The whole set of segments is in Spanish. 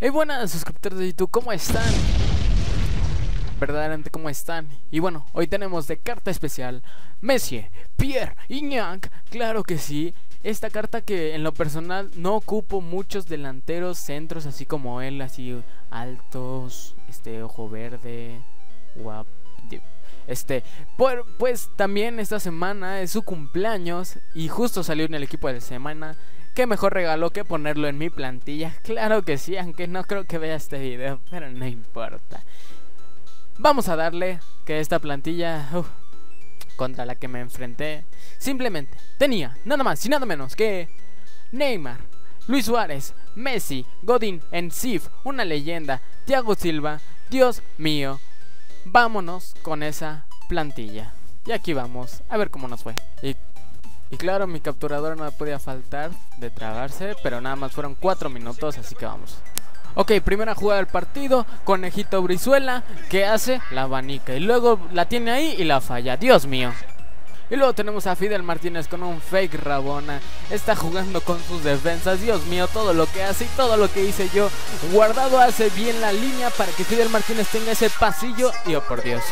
Hey, buenas suscriptores de YouTube, ¿cómo están? Verdaderamente, ¿cómo están? Y bueno, hoy tenemos de carta especial Messi, Pierre, Iñak, claro que sí. Esta carta que en lo personal no ocupo muchos delanteros centros así como él, así altos, este ojo verde, guapo. Este, pues también esta semana es su cumpleaños y justo salió en el equipo de semana qué mejor regalo que ponerlo en mi plantilla. Claro que sí, aunque no creo que vea este video, pero no importa. Vamos a darle que esta plantilla contra la que me enfrenté simplemente tenía nada más y nada menos que Neymar, Luis Suárez, Messi, Godín, Ensif, una leyenda, Thiago Silva, Dios mío. Vámonos con esa plantilla. Y aquí vamos, a ver cómo nos fue. Y claro, mi capturador no me podía faltar de tragarse, pero nada más fueron 4 minutos, así que vamos. Ok, primera jugada del partido, Conejito Brizuela, que hace la abanica y luego la tiene ahí y la falla, Dios mío. Y luego tenemos a Fidel Martínez con un fake Rabona. Está jugando con sus defensas. Dios mío, todo lo que hace y todo lo que hice yo. Guardado hace bien la línea para que Fidel Martínez tenga ese pasillo. Y oh por Dios.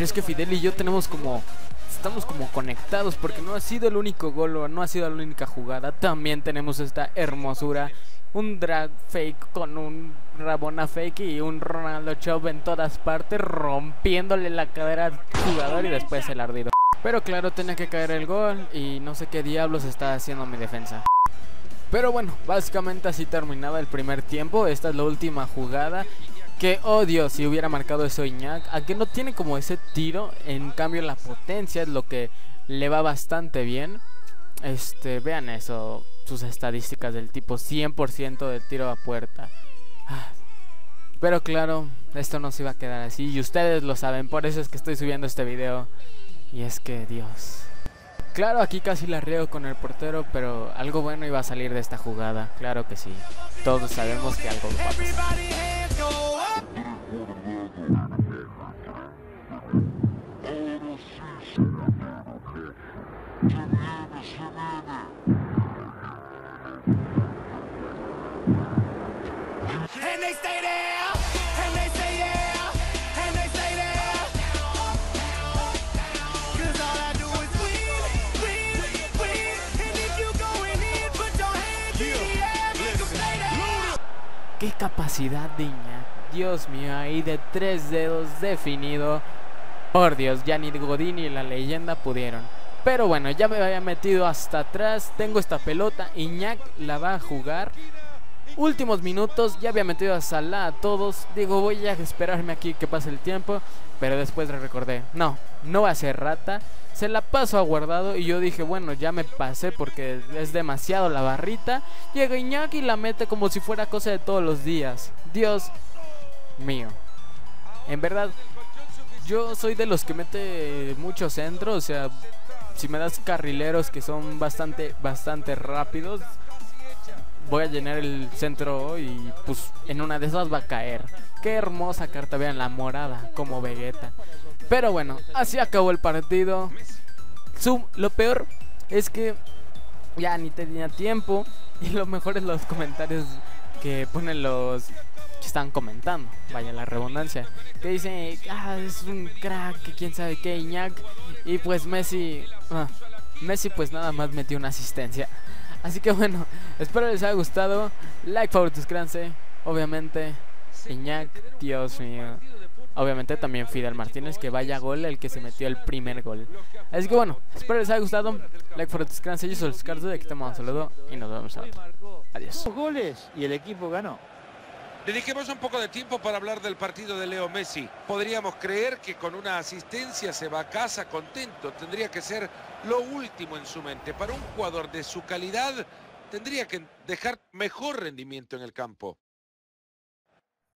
Es que Fidel y yo tenemos como estamos como conectados porque no ha sido el único gol o no ha sido la única jugada. También tenemos esta hermosura, un drag fake con un Rabona fake y un Ronaldo Chop en todas partes rompiéndole la cadera al jugador y después el ardido. Pero claro, tenía que caer el gol y no sé qué diablos está haciendo mi defensa. Pero bueno, básicamente así terminaba el primer tiempo. Esta es la última jugada que odio si hubiera marcado eso Iñak. Aunque no tiene como ese tiro. En cambio la potencia es lo que le va bastante bien. Este, vean eso. Sus estadísticas del tipo 100% del tiro a puerta. Ah. Pero claro, esto no se iba a quedar así. Y ustedes lo saben. Por eso es que estoy subiendo este video. Y es que Dios. Claro, aquí casi la riego con el portero, pero algo bueno iba a salir de esta jugada, claro que sí. Todos sabemos que algo va a pasar. Qué capacidad de Dios mío, ahí de tres dedos definido. Por Dios, ya ni Godín ni la leyenda pudieron. Pero bueno, ya me había metido hasta atrás. Tengo esta pelota. Iñak la va a jugar. Últimos minutos, ya había metido a Salah a todos. Digo, voy a esperarme aquí que pase el tiempo. Pero después le recordé, no, no va a ser rata. Se la paso a guardado y yo dije, bueno, ya me pasé porque es demasiado la barrita. Llega Iñak y la mete como si fuera cosa de todos los días. Dios mío. En verdad, yo soy de los que mete mucho centro, o sea, si me das carrileros que son bastante, bastante rápidos, voy a llenar el centro y pues en una de esas va a caer. Qué hermosa carta, vean la morada como Vegeta. Pero bueno, así acabó el partido. lo peor es que ya ni tenía tiempo y lo mejor es los comentarios que ponen los que están comentando, vaya la redundancia, que dicen, ah, es un crack, que quién sabe qué, Iñak, y pues Messi, ah, Messi pues nada más metió una asistencia. Así que bueno, espero les haya gustado, like, favor, suscríbanse, obviamente, Iñak, Dios mío. Obviamente también Fidel Martínez, que vaya gol el que se metió el primer gol. Así que bueno, espero les haya gustado. Like, favor, suscríbanse. Yo soy Carlos de aquí te un saludo y nos vemos a otro. Adiós. goles y el equipo ganó. Dediquemos un poco de tiempo para hablar del partido de Leo Messi. Podríamos creer que con una asistencia se va a casa contento. Tendría que ser lo último en su mente. Para un jugador de su calidad, tendría que dejar mejor rendimiento en el campo.